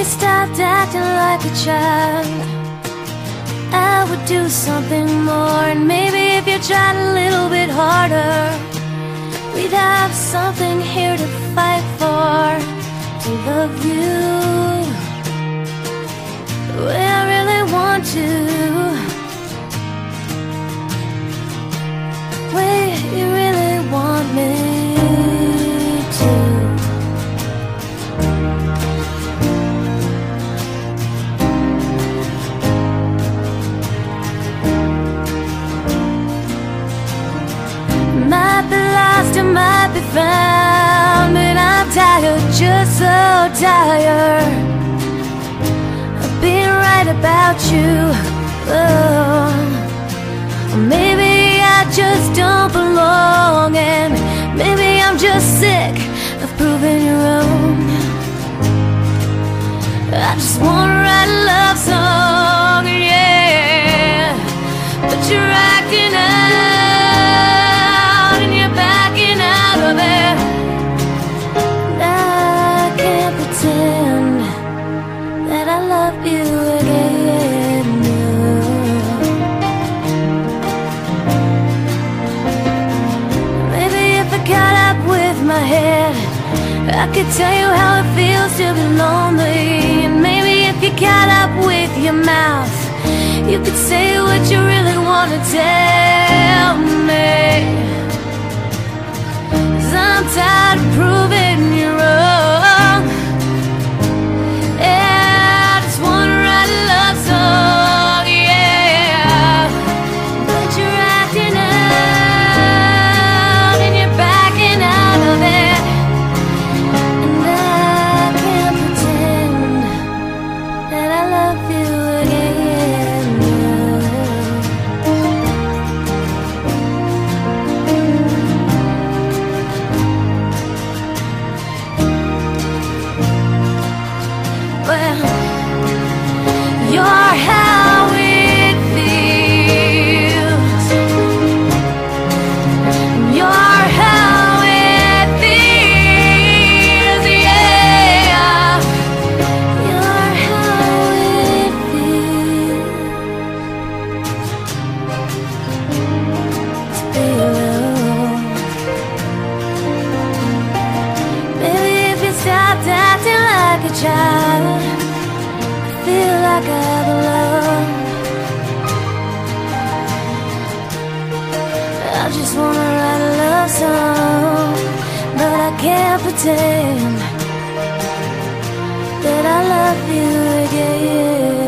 you stopped acting like a child, I would do something more. And maybe if you tried a little bit harder, we'd have something here to fight for. To love you the might be found, but I'm tired, just so tired of being right about you. Oh, maybe I just don't belong, and maybe I'm just sick of proving you wrong. I just wanna write a love song, yeah, but you're acting out head, I could tell you how it feels to be lonely. And maybe if you got up with your mouth, you could say what you really want to tell me. Child, I feel like I belong. I just wanna write a love song, but I can't pretend that I love you again.